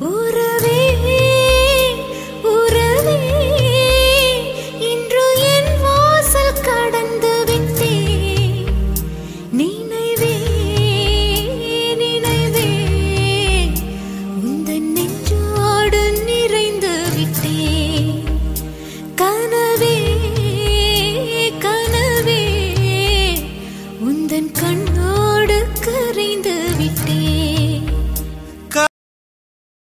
ஒரு